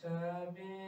Sabi.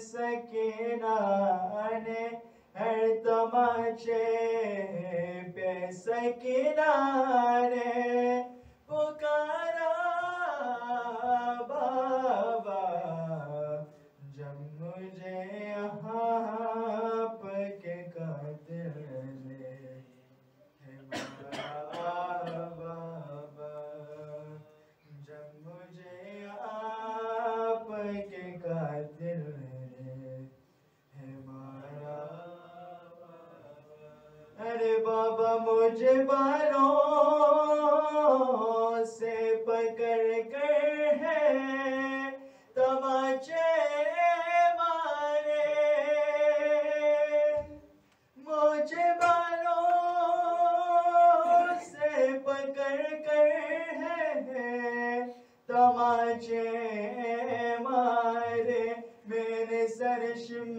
sakinane hal tamache pe sakinane मुझ बारो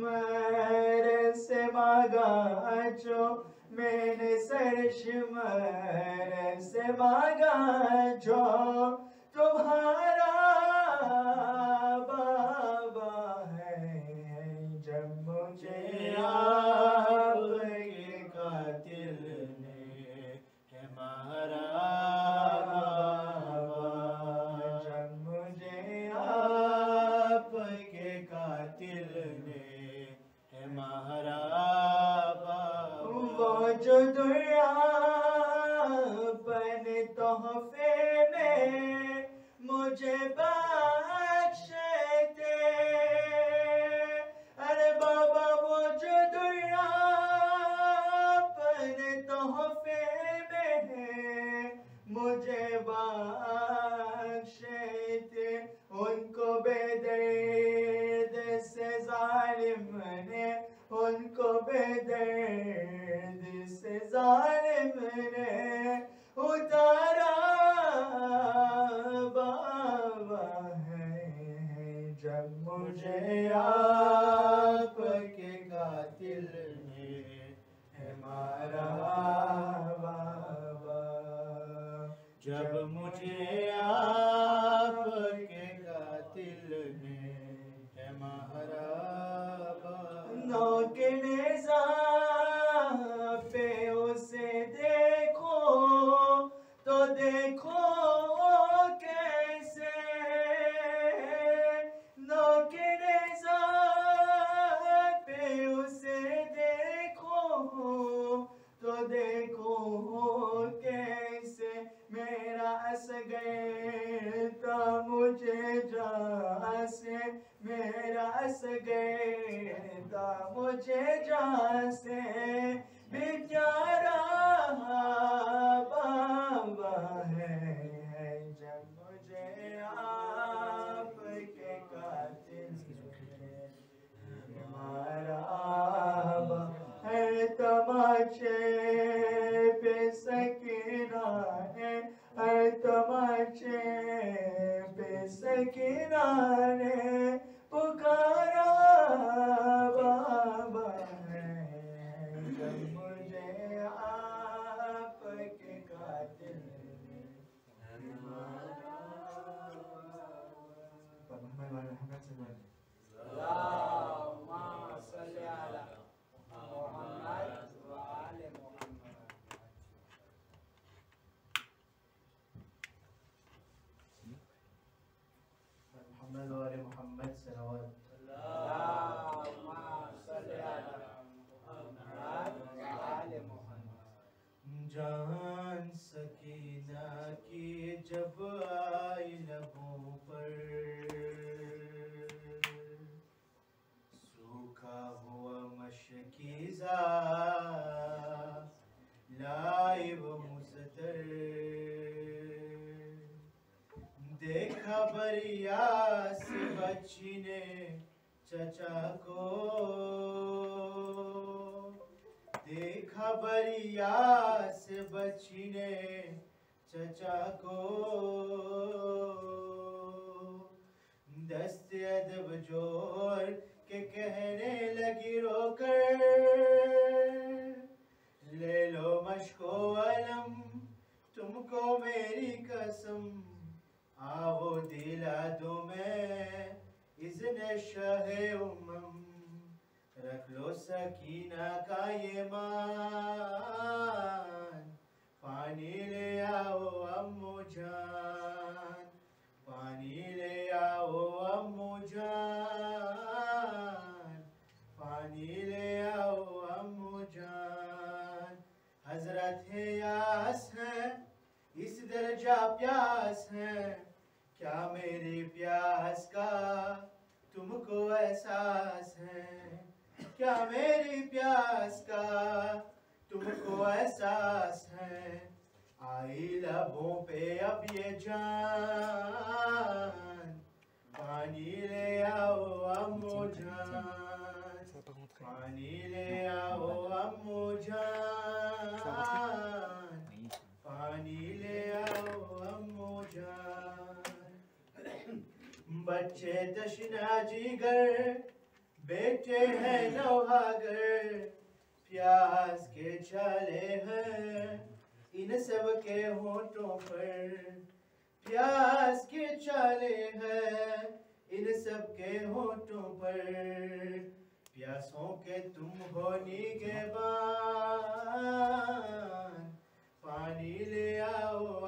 मर से मागा जो मैंने सरश मर से मागा जो तुम्हारा पे दर्द से जालिम ने उतारा बाबा है। जब मुझे आप के कातिल ने हमारा बाबा। जब मुझे आप के कातिल ने हमारा no que मुझे जहाँ से बेचारा बाबा है, जब मुझे आपके कातिल हमारा है तमाचे पे सकीना है, हर तमाचे पे सकीना ने जान सकीना की जब आई लबों पर। सूखा हुआ मशकीजा लाई वो मुसतर। देखा बरिया बच्ची ने चचा को। देखा बरिया से बच्ची ने चचा को। दस्त अदब ज़ोर के कहने लगी रोकर। ले लो मशको अलम, तुमको मेरी कसम। आओ दिला दो मैं इज़्न शहे उमम। रख लो सकीना का ये मान पानी ले आओ अम्मू जान। पानी ले आओ अम्मू जान। पानी ले आओ अम्मू जान। हज़रत है यास है इस दर्जा प्यास है। क्या मेरी प्यास का तुमको एहसास है? क्या मेरी प्यास का, तुमको एहसास है। आई लबों पे अब ये जान, पानी ले आओ अम्मू जान, पानी ले आओ अम्मू जान, पानी ले आओ अम्मू जान। बच्चे तशना जिगर बेटे हैं नौहागर प्यास के छाले हैं। इन सब के होठों पर प्यास के छाले हैं। इन सब के होठों पर प्यासों के तुम होनी के बाद पानी ले आओ